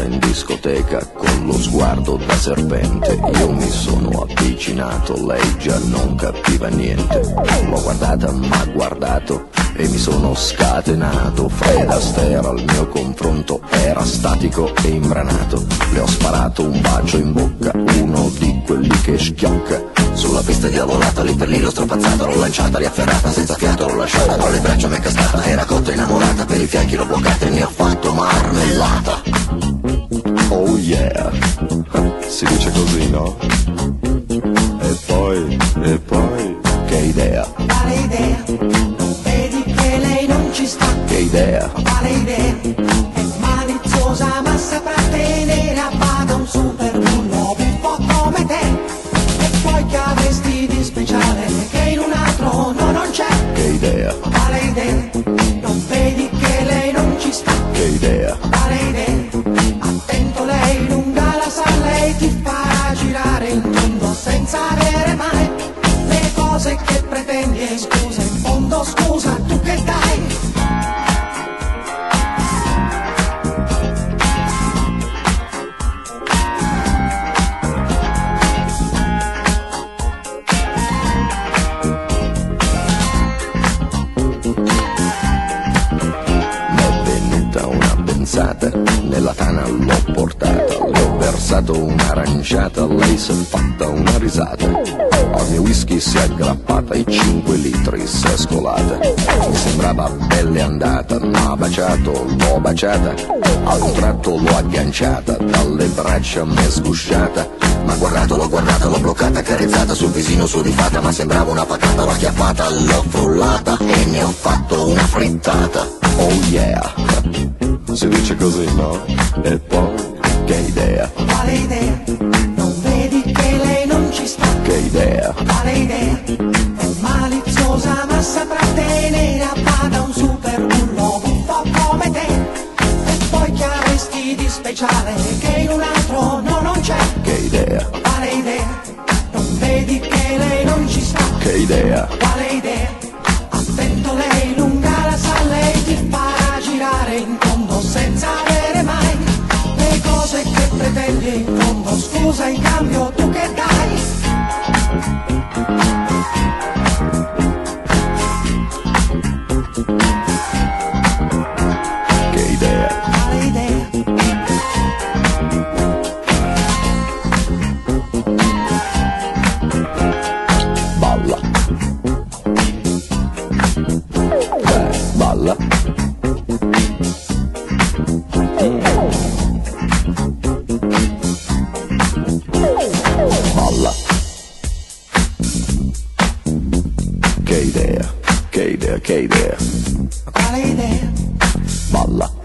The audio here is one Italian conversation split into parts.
In discoteca con lo sguardo da serpente. Io mi sono avvicinato, lei già non capiva niente. L'ho guardata, m'ha guardato e mi sono scatenato. Fred Astaire al mio confronto era statico e imbranato. Le ho sparato un bacio in bocca, uno di quelli che schiocca. Sulla pista diavolata, lì per lì l'ho stroppazzata, l'ho lanciata, riafferrata, senza fiato l'ho lasciata, tra le braccia m'è cascata, era cotta innamorata, per i fianchi l'ho bloccata e ne ho fatto marmellata. Oh yeah, si dice così, no? Idea. Quale idea? È maliziosa ma saprà tenere a bada un super bullo buffo come te. E poi che avresti di speciale che in un altro no non c'è? Che idea, Quale idea? Non vedi che lei non ci sta? che idea, Quale idea? Attento lei lunga la sa, lei ti farà girare il mondo senza avere mai le cose che pretendi e scusa, in fondo scusa, tu che dai? Versato un'aranciata, lei s'è fatta una risata. Al mio whisky si è aggrappata, i 5 litri si è scolata. Mi sembrava belle andata, m'ha baciato, l'ho baciata, ad un tratto l'ho agganciata, dalle braccia m'è sgusciata. Ma guardato, l'ho guardata, l'ho bloccata, carezzata sul visino sudifata, ma sembrava una patata, l'ho acchiappata, l'ho frullata e ne ho fatto una frittata. Oh yeah, si dice così, no? E poi, che idea, Quale idea? Non vedi che lei non ci sta? che idea, Quale idea? È maliziosa ma saprà tenere a bada un super bullo buffo come te. E poi che avresti di speciale che in un altro no non c'è? che idea, Quale idea? Non vedi che lei non ci sta? che idea, Quale fondo. Scusa in cambio che idea, che idea. Quale idea?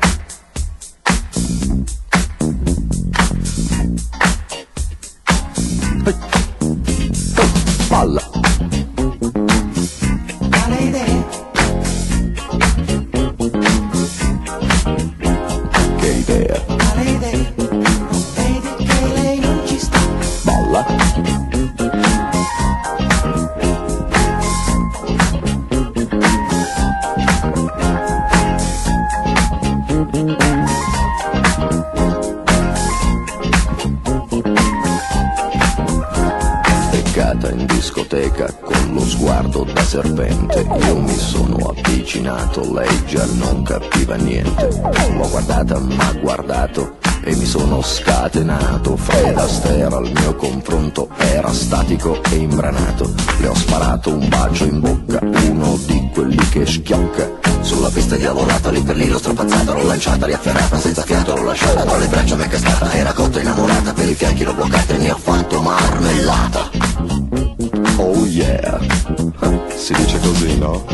Discoteca con lo sguardo da serpente. Io mi sono avvicinato, lei già non capiva niente. L'ho guardata, m'ha guardato e mi sono scatenato. Fred Astaire al mio confronto era statico e imbranato. Le ho sparato un bacio in bocca, uno di quelli che schiocca. Sulla pista diavolata, lì per lì l'ho strapazzata, l'ho lanciata, riafferrata, senza fiato l'ho lasciata, tra le braccia m'è cascata, era cotta innamorata, per i fianchi l'ho bloccata e ne ho fatto marmellata. Oh yeah, si dice così, no?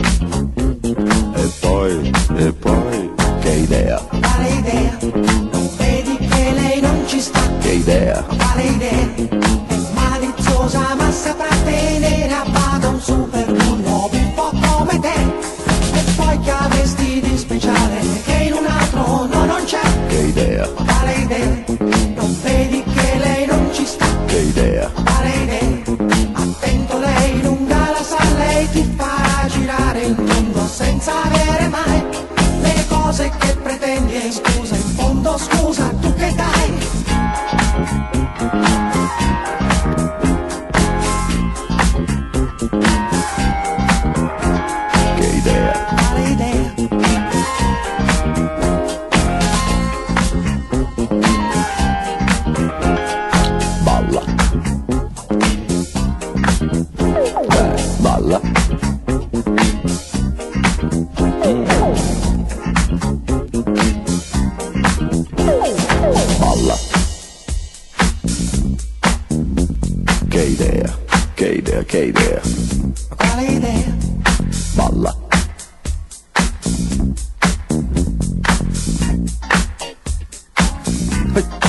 E poi, e poi, che idea, Quale idea? Non vedi che lei non ci sta? che idea? K there, K there, K there. Quality there. Balla. Hey.